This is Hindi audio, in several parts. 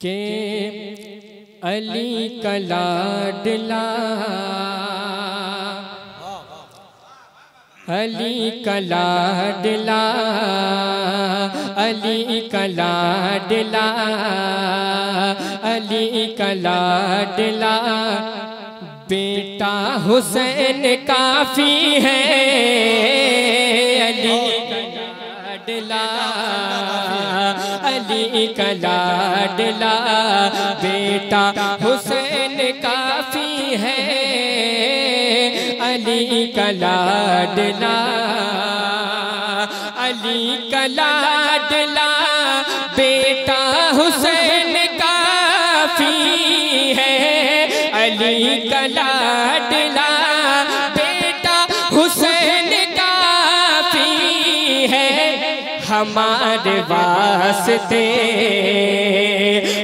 के अली का लाडला। अली का अली का लाडला। अली का बेटा हुसैन काफ़ी है। अली का बेटा हुसैन काफ़ी है अली का लाडला। अली का लाडला, बेटा हुसैन काफ़ी है अली का हमारे वास्ते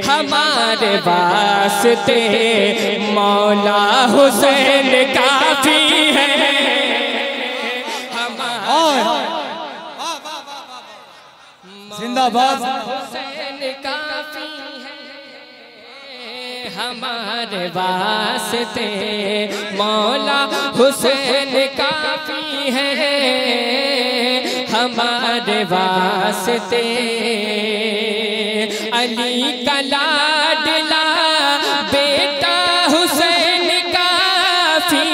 हमारे वास्ते मौला हुसैन काफ़ी है। जिंदाबाद। हुसैन काफ़ी है। हमारे वास्ते मौला हुसैन काफ़ी है। हमारे वास्ते। अली का लाडला बेटा हुसैन काफ़ी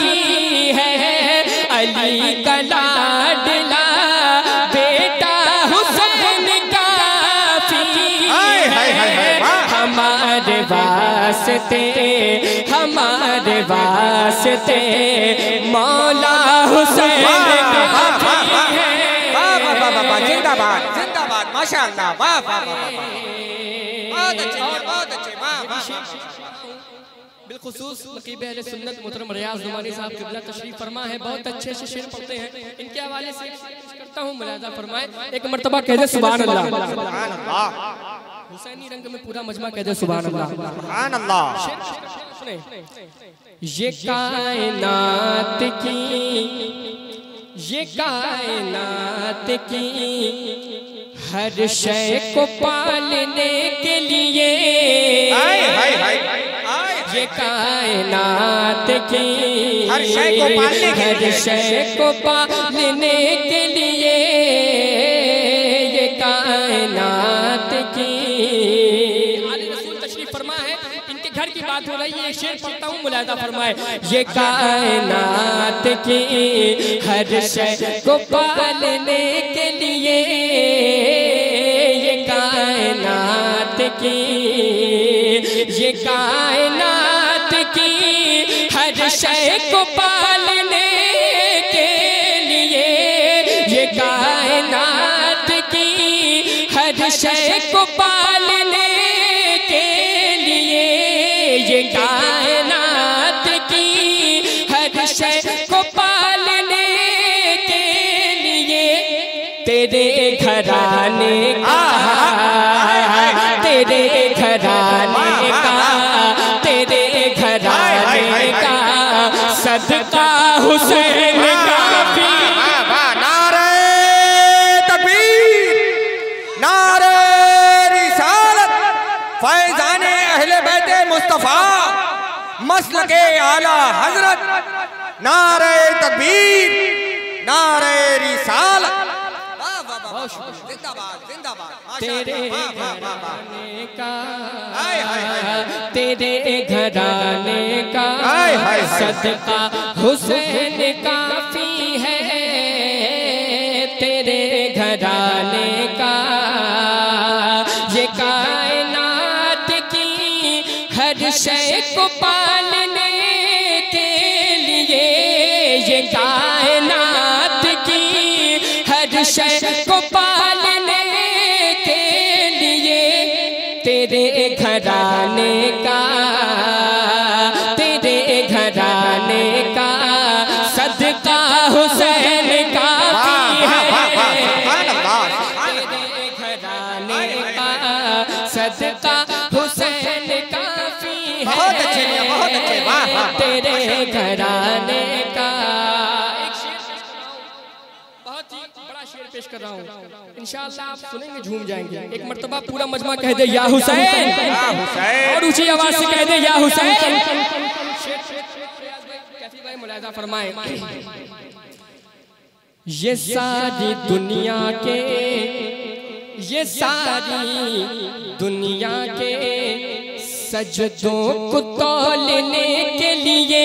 है। अली का लाडला बेटा हुसैन काफ़ी हाय, हमारे वास्ते हमारे वास्ते। जिंदाबाद माशाअल्लाह वाह वाह वाह बहुत अच्छे बहुत अच्छे वाह वाह बिलखसूस नकीब अहले सुन्नत मोहतरम रियाज नुमानी साहब किबला तशरीफ़ फरमा है बहुत अच्छे से शेर पढ़ते हैं। इनके हवाले से करता हूँ मुलाजा फरमाए। एक मर्तबा कह दे सुभान अल्लाह सुभान अल्लाह हुसैनी रंग में पूरा मजमा कह दे सुभान अल्लाह सुभान अल्लाह सुने ये कायनात की ये कायनात की हर शय को पालने के लिए। हाय हाय हाय। ये कायनात की हर शय को पालने के लिए। हर शय को पालने के लिए। ये कायनात की। घर की बात हो रही है शेर पढ़ता हूँ मुलादा फरमाए। ये कायनात की हर शय को पालने की। ये कायनात की हर शय को पालने के लिए। ये कायनात की हर शय को पालने के लिए। ये कायनात की हर शय को पालने के लिए। तेरे घराने तेरे घराने का तेरे घराने का सदका हुसैन का फैजाने अहले बैत मुस्तफ़ा मसल के आला हज़रत नारे तकबीर नारे रिसालत। जिंदाबाद जिंदाबाद। तेरे घराने का। हाय, हाय, हाय। तेरे घराने का हाय, हाय, हाय। सदका हुसैन काफ़ी है। तेरे घराने इंशाल्लाह आप सुनेंगे झूम जाएँगे। एक मर्तबा पूरा मजमा कह दे या हुसैन। और ऊँची आवाज़ से कह दे या हुसैन। मुलायजा फरमाए। ये सारी दुनिया के ये सारी दुनिया के सजदों को तोलने के लिए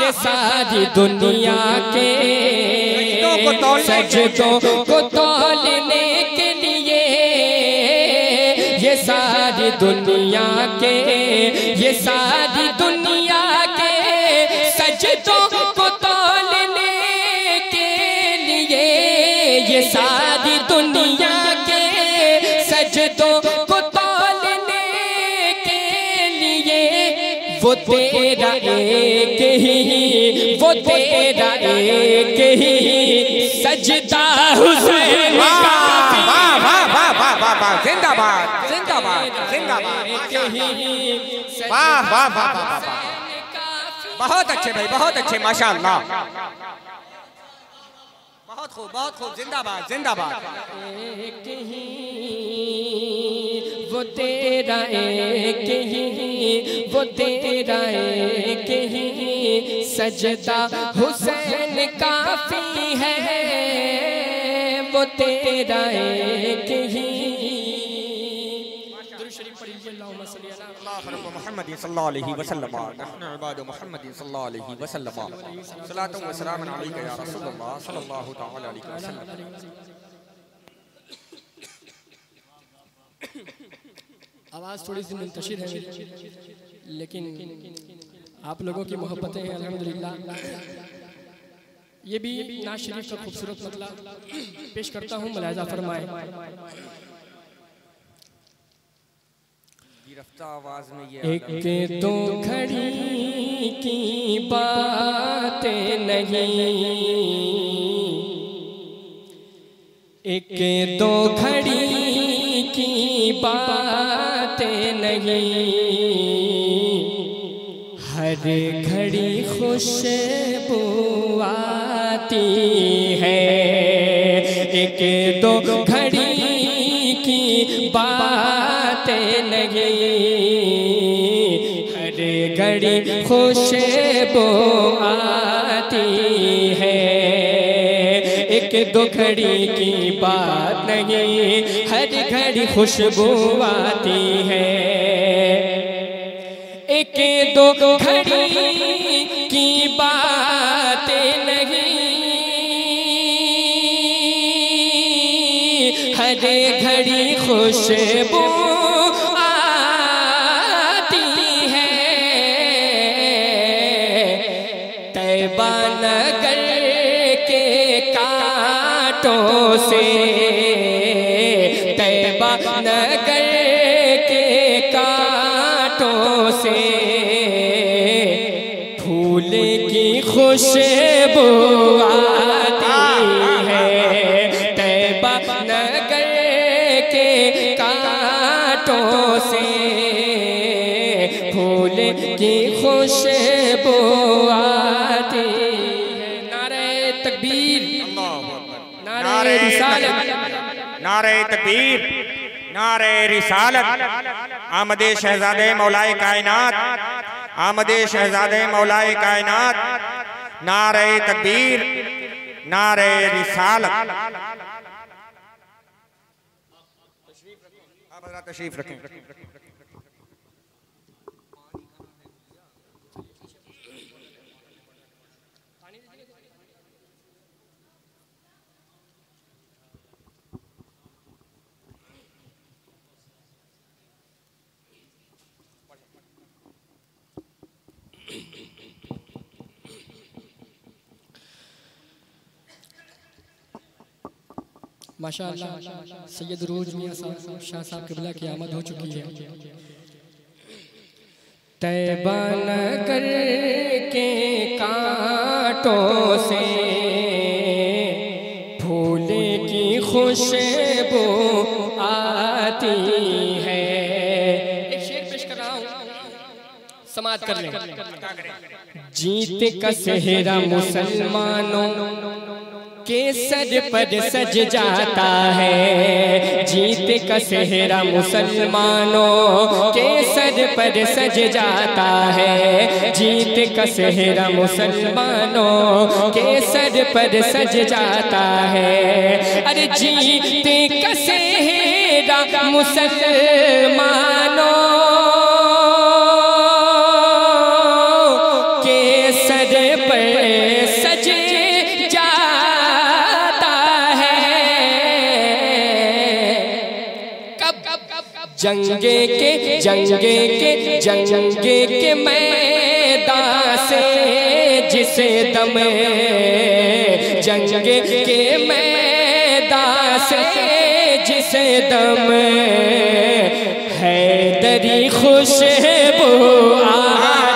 ये सारी दुनिया के सजदों को तोलने के लिए। ये सारी दुनिया के ये सारी दुनिया के सजदों वो तेरा एक ही वो तेरा एक ही सजदा हुसैन का वाह वाह वाह वाह वाह वाह जिंदाबाद जिंदाबाद जिंदाबाद वाह वाह वाह वाह बहुत अच्छे भाई बहुत अच्छे माशाल्लाह बहुत खूब बहुत खूब जिंदाबाद जिंदाबाद एक ही वो तेरा एक ही वो तेरा एक ही। सजदा हुसैन काफ़ी है वो तेरा एक ही। दुरूद शरीफ पढ़िए अल्लाहुम्मा सल्ली अला मोहम्मद। सल्लल्लाहु अलैहि वसल्लम। नहनु इबादु मोहम्मद सल्लल्लाहु अलैहि वसल्लम। सलातु व सलाम अलैका या रसूलल्लाह सल्लल्लाहु आवाज़ थोड़ी सी मुंतशिर है लेकिन आप लोगों की मोहब्बतें हैं अल्हम्दुलिल्लाह। ये भी नाज शरीफ का खूबसूरत मतला पेश करता हूँ मुलायजा फरमाए। आवाज़ में ये एक दो घड़ी की बातें नहीं। एक दो घड़ी की बातें नहीं। हर घड़ी खुशबू आती है। एक दो घड़ी की बात नहीं। हर घड़ी खुशबू एक दो घड़ी की बात नहीं, हर घड़ी खुशबू आती है। एक दो घड़ी की बात नहीं, हर घड़ी खुशबू खुशबू आती है तैबा नगर के कांटों से फूल की खुशबू आती है नारे तकबीर नारे रिसालत नारे तकबीर नारे रिसालत आमदे शहजादे मौलाए कायनात आमदे शहजादे मौलाए कायनात नारे तकबीर नारे रिसालत। तशरीफ़ रखें। माशाअल्लाह सैयद रोज मियाँ साहब, शाह साहब किबला की आमद हो चुकी है। तैबा नगर के कांटों से फूल की खुशबू आती है। एक शेर पेश कर रहा हूँ। समाज कर लें। जीत का सेहरा मुसलमानों के सर पर सज जाता है। जीत का सेहरा मुसलमानों के सर पर सज जाता है। जीत का सेहरा मुसलमानों के सर पर सज जाता है। अरे जीत का सेहरा मुसलमानों जंगे के जंगे के जंगे के मैदान से जिसे दम जंगे के मैदान से जिसे दम है। दरी खुश है वो है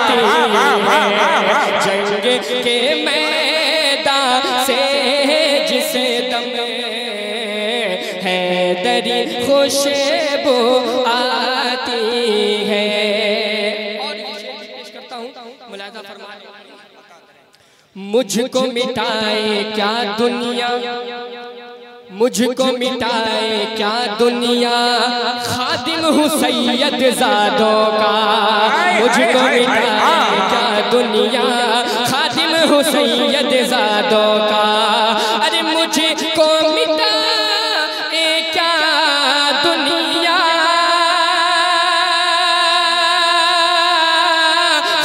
मुझको मिटाए क्या दुनिया? मुझको मिटाए क्या दुनिया? खादिम हूँ सैयद जादों का। मुझको मिटाए क्या दुनिया? खादिम हूँ सैयद जादों का। अरे मुझको मिटाए क्या दुनिया?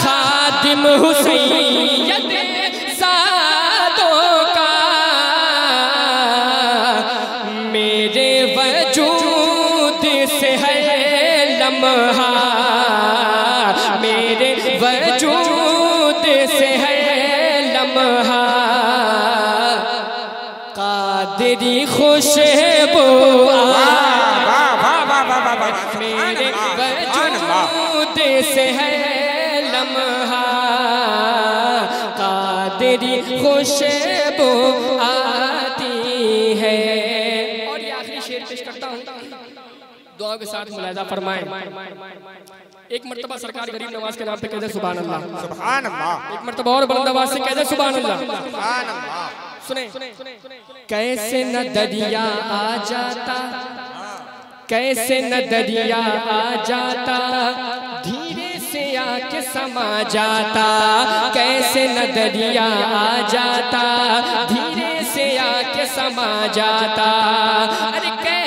खादिम हूँ सैयद लम्हा, मेरे वजूद से है लम्हा। कादरी वाह वाह मेरे वजूद से है लम्हा। कादरी खुशबू आती साथ मुलाजा फरमाए। एक मर्तबा सरकार गरीब नवाज़ के नाम पे कहते सुबह अल्लाह एक मर्तबा और बुलंद आवाज़ से कहते सुबह अल्लाह सुने। कैसे न दरिया आ जाता कैसे न दरिया आ जाता धीरे से आके समा जाता कैसे न दरिया आ जाता धीरे से आके समा जाता। अरे कैसे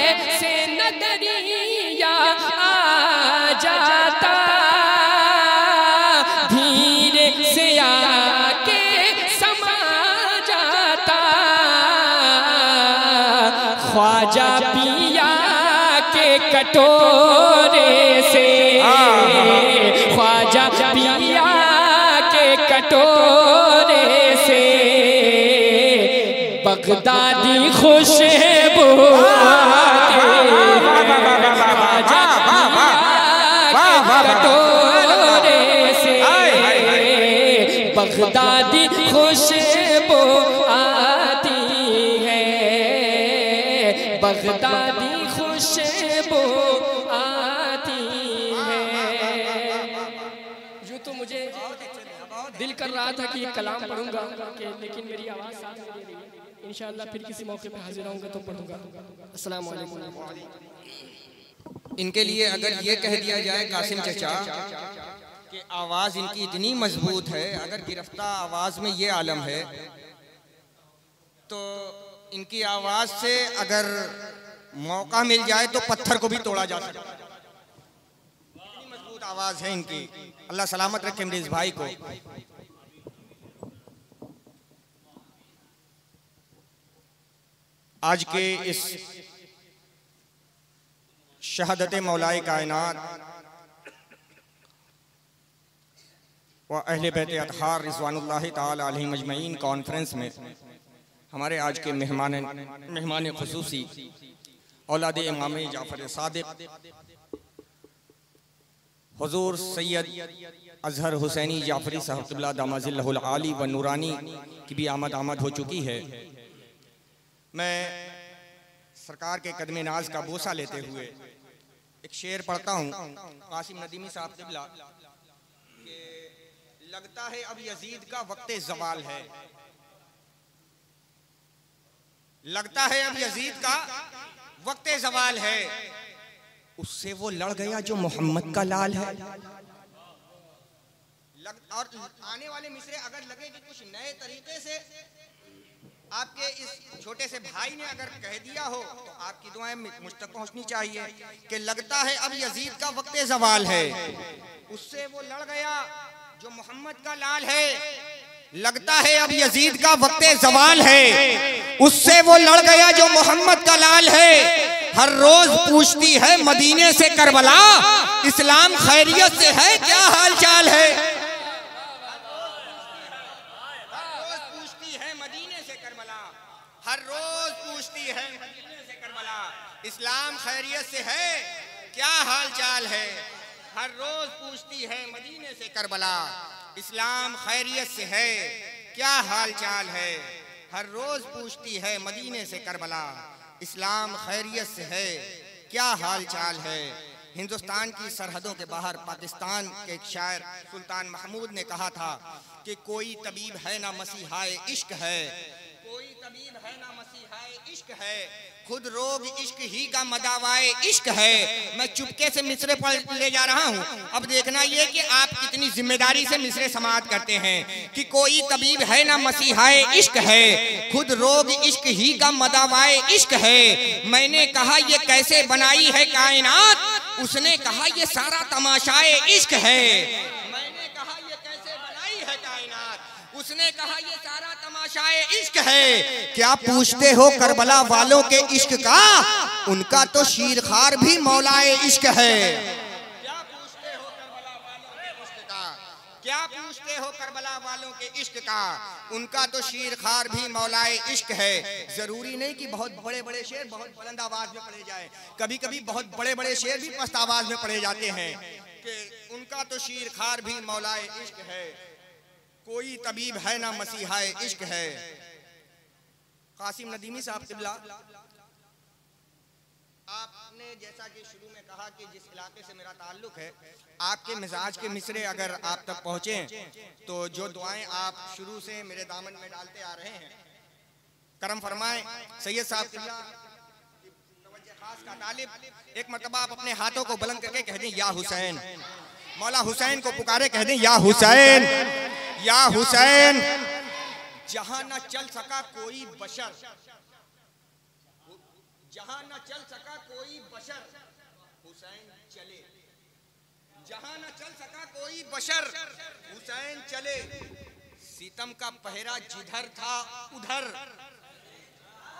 ख्वाजा पिया के कटोरे से। ख्वाजा पिया के कटोरे से। बगदादी खुशबू। ये कलाम पढ़ूँगा कि लेकिन मेरी आवाज़ साथ दे रही। है इंशाल्लाह फिर किसी मौके पे हाजिर होऊँगा तो पढ़ूँगा। अस्सलाम वालेकुम इनके लिए अगर ये कह दिया जाए कासिम चचा कि आवाज़ इनकी इतनी मज़बूत है अगर गिरफ़्तार आवाज़ में ये आलम है तो इनकी आवाज़ से अगर मौका मिल जाए तो पत्थर को भी तोड़ा जा सकता है। इतनी मज़बूत आवाज़ है इनकी। अल्लाह सलामत रखे मेरे इस भाई को। आज के इस शहादत मौलाए कायनात व अहल बैत अतहार ताला अलैहि मजमईन कॉन्फ्रेंस में हमारे आज के मेहमान मेहमान खसूसी औलाद इमाम जाफ़र सादिक हुजूर सैयद अजहर हुसैनी जाफरी साहब किबला आली व नूरानी की भी आमद आमद हो चुकी है। मैं सरकार के कदम नाज का बोसा लेते हुए एक शेर पढ़ता हूँ कासिम नदीमी साहब किबला कि लगता है अब यजीद का वक्त जवाल है। लगता है अब यजीद का वक्त जवाल है। उससे वो लड़ गया जो मोहम्मद का लाल है। लग, और आने वाले मिसरे अगर लगे कि कुछ नए तरीके से आपके इस छोटे से भाई ने अगर कह दिया हो तो आपकी दुआएँ मुझ तक पहुंचनी चाहिए कि लगता है अब यजीद का वक्त जवाल है। उससे वो लड़ गया जो मोहम्मद का लाल है। लगता है अब यजीद का वक्त जवाल है। उससे वो लड़ गया जो मोहम्मद का लाल है। हर रोज पूछती है, मदीने से करबला, इस्लाम खैरियत से है, क्या हाल चाल है हर रोज पूछती है मदीने से करबला इस्लाम खैरियत से है? क्या हाल चाल है? हर रोज पूछती है मदीने से करबला, इस्लाम खैरियत से है? क्या हाल चाल है? हर रोज पूछती है मदीने से करबला, इस्लाम खैरियत से है? क्या हाल चाल है? हिंदुस्तान की सरहदों के बाहर पाकिस्तान के एक शायर सुल्तान महमूद ने कहा था कि कोई तबीब है ना मसीहाए इश्क है। कोई तबीब है ना मसीहाए इश्क है। खुद रोग इश्क ही का मदावाए इश्क है। मैं चुपके से मिसरे पर ले जा रहा हूँ। अब देखना ये कि आप कितनी ज़िम्मेदारी से मिसरे समाप्त करते हैं कि कोई तबीब है ना मसीहाए इश्क है। खुद रोग इश्क ही का मदावाए इश्क है। मैंने कहा, ये कैसे बनाई है कायनात? उसने कहा, ये सारा तमाशाए इश्क है मैंने कहा ये कैसे बनाई कायनात उसने कहा ये सारा तमाशाए इश्क है। क्या पूछते हो करबला वालों के इश्क का? उनका तो शीरखार भी मौलाए इश्क है। क्या पूछते हो करबला वालों के इश्क का? क्या पूछते हो करबला वालों के इश्क का? उनका तो शीरखार भी मौलाए इश्क है। ज़रूरी नहीं कि बहुत बड़े बड़े शेर बहुत बुलंद आवाज़ में पढ़े जाए। कभी कभी बहुत बड़े बड़े शेर भी पस्त आवाज़ में पढ़े जाते हैं कि उनका तो शीरखार भी मौलाए इश्क है। कोई तबीब है ना मसीहा इश्क है। कासिम नदीमी साहब किबला। आपने जैसा कि शुरू में कहा कि जिस इलाके से मेरा ताल्लुक है आपके मिजाज के मिसरे अगर आप तक पहुँचे तो जो दुआएँ आप शुरू से मेरे दामन में डालते आ रहे हैं। करम फरमाए सैयद साहब खास का तालिब एक मरतबा आप अपने हाथों को बुलंद करके कह दें या हुसैन। मौला हुसैन को पुकारे कह दें या हुसैन। या हुसैन। जहाँ न चल सका कोई बशर। जहाँ न चल सका कोई बशर। हुसैन चले। जहाँ न चल सका कोई बशर। हुसैन चले। सीतम का पहरा जिधर था उधर।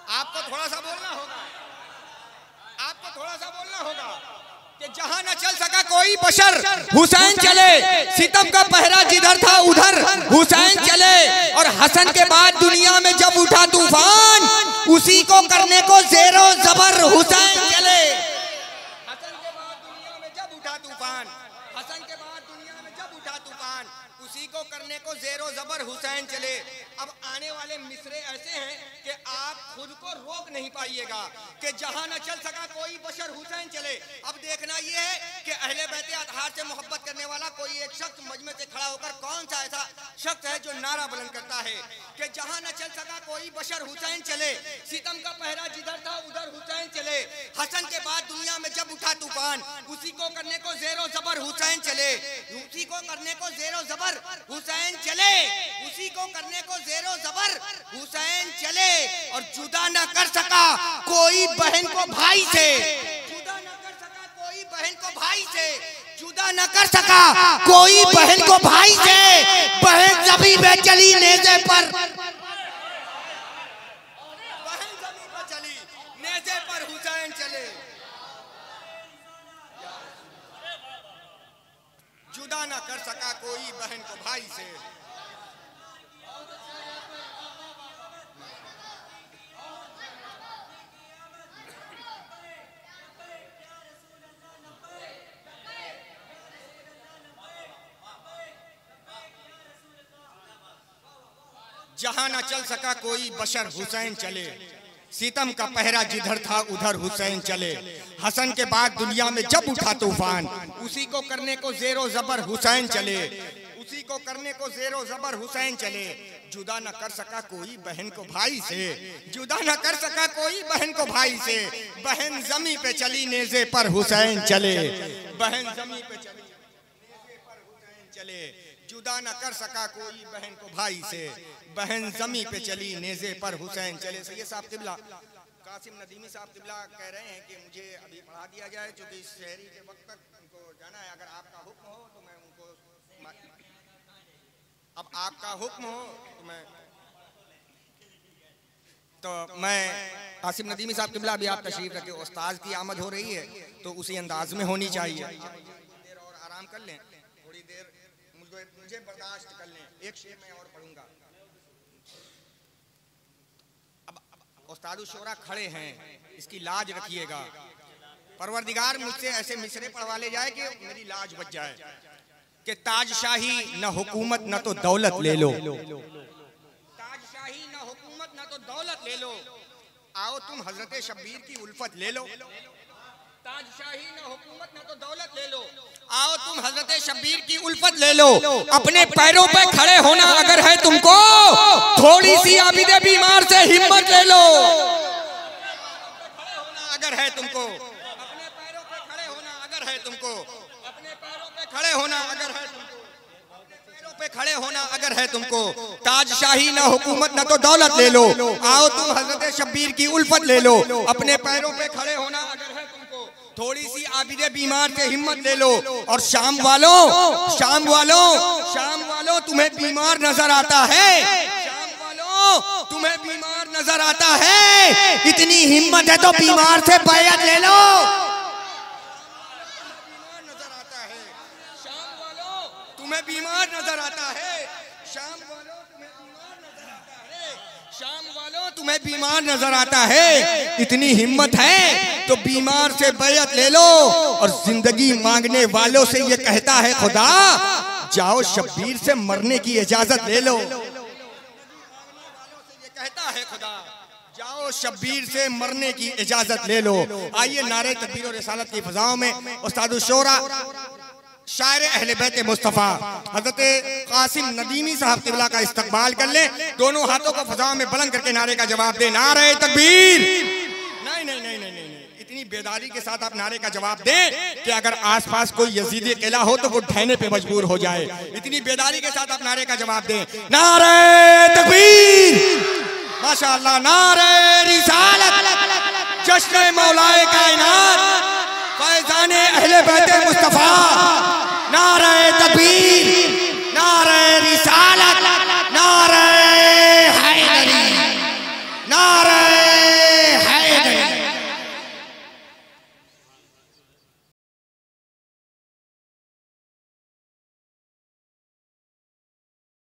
आपको थोड़ा सा बोलना होगा। आपको थोड़ा सा बोलना होगा। कि जहाँ न चल सका कोई बशर हुसैन चले। सितम का पहरा जिधर था उधर। हुसैन चले। और हसन के बाद दुनिया में जब उठा तूफ़ान उसी को करने को जेरो जबर हुसैन के बाद दुनिया में जब उठा तूफ़ान हसन के बाद दुनिया में जब उठा तूफ़ान उसी को करने को जेरो जबर हुसैन चले। अब आने वाले मिसरे ऐसे हैं कि आप खुद को रोक नहीं पाइएगा, कि जहाँ न चल सका कोई बशर हुसैन चले। अब देखना यह है कि अहले बैते आधार से मोहब्बत करने वाला कोई एक शख्स मजमे से खड़ा होकर कौन सा ऐसा शख्स है जो नारा बुलंद करता है? कि जहाँ न चल सका कोई बशर हुसैन चले। सितम का पहरा जिधर था उधर हुसैन चले। हसन के बाद दुनिया में जब उठा तूफ़ान, उसी को करने हुसैन चले। उसी को करने को जेरो जबर। हुसैन चले। उसी को करने को जेरो जबर। हुसैन चले और जुदा न कर सका कोई बहन को भाई से। जुदा न कर सका कोई बहन को भाई से। जुदा न कर सका कोई बहन को भाई से। बहन जमी में चली नेजे पर। न कर सका कोई बहन को भाई से। जहाँ न चल सका कोई बशर हुसैन चले। सीतम का पहरा जिधर था, उधर हुसैन चले। हसन के बाद दुनिया में जब उठा तूफ़ान, उसी को करने को जेरो जबर हुसैन चले। उसी को करने को जेरो जबर हुसैन चले। जुदा न कर सका कोई बहन को भाई से। जुदा न कर सका कोई बहन को भाई से। बहन जमी पे चली, नेजे पर हुसैन चले। बहन जमी पे चली, नेजे पर हुसैन चले। जुदा न कर सका कोई बहन को भाई से। बहन जमी पे चली, नेजे पर हुसैन चले। सैयद साहब किबला, कासिम नदीमी साहब किबला कह रहे हैं कि मुझे अभी पढ़ा दिया जाए क्योंकि शहरी के वक्त तक उनको जाना है। अगर आपका हुक्म हो तो मैं उनको अब आपका हुक्म हो तो मैं तो मैं, कासिम नदीमी साहब किबला भी आप तशरीफ़ रखे उस्ताद की आमद हो रही है तो उसी अंदाज में होनी चाहिए। देर और आराम कर लें। मुझे बर्दाश्त कर लें। एक शेर मैं और पढ़ूँगा। अब उस्ताद शोरा खड़े हैं। इसकी लाज रखिएगा। परवरदिगार मुझसे ऐसे मिसरे पढ़वा ले जाए कि मेरी लाज बच जाए। कि ताजशाही न हुकूमत, न तो दौलत ले लो। ताजशाही न हुकूमत, न तो दौलत ले लो। आओ तुम हज़रत शब्बीर की उल्फत ले लो। ताजशाही न हुकूमत, न तो दौलत ले लो। आओ तुम हज़रत शब्बीर की उल्फत ले लो। अपने पैरों पे खड़े होना अगर है तुमको थोड़ी सी आबिदे बीमार से हिम्मत ले लो। अगर है तुमको। अपने पैरों पे खड़े होना अगर है तुमको। अपने पैरों पे खड़े होना अगर है पैरों पे खड़े होना अगर है तुमको। ताजशाही ना हुकूमत ना तो दौलत ले लो। आओ तुम हज़रत शब्बीर की उल्फत ले लो। अपने पैरों पे खड़े होना अगर थोड़ी सी आबिदे बीमार से हिम्मत ले लो और शाम वालों शाम वालों शाम वालों तुम्हें बीमार नज़र आता है। शाम वालों तुम्हें बीमार नज़र आता है। इतनी हिम्मत है तो बीमार से बैयत ले लो। नज़र आता है शाम वालों तुम्हें बीमार नज़र आता है शाम वालों तुम्हें बीमार नज़र आता है शाम वालों तुम्हें बीमार नज़र आता है। इतनी हिम्मत है तो बीमार से बैयत ले लो और ज़िंदगी मांगने वालों से ये कहता है, खुदा, जाओ शब्बीर से मरने की इजाज़त ले लो। कहता है, खुदा, जाओ शब्बीर से मरने की इजाज़त ले लो। आइए नारे तकबीर और रिसालत की फजाओं में, उस्ताद शोरा शायर अहले बैत मुस्तफ़ा। हज़रत कासिम नदीमी साहब किबला का इस्तकबाल कर ले। दोनों हाथों को फजाओं में बुलंद करके नारे का जवाब दे। नारे तकबीर। नहीं नहीं नहीं नहीं इतनी बेदारी के साथ आप नारे का जवाब दें कि अगर आसपास कोई यजीदी किला हो तो वो ढहने पे मजबूर हो जाए। इतनी बेदारी के साथ आप नारे का जवाब दें। नारे तकबीर। माशाअल्लाह नारे रिसालत। जश्न मौलाए कायनात। फैजान अहले बैत मुस्तफ़ा। नारे तबीर नारे रिसालत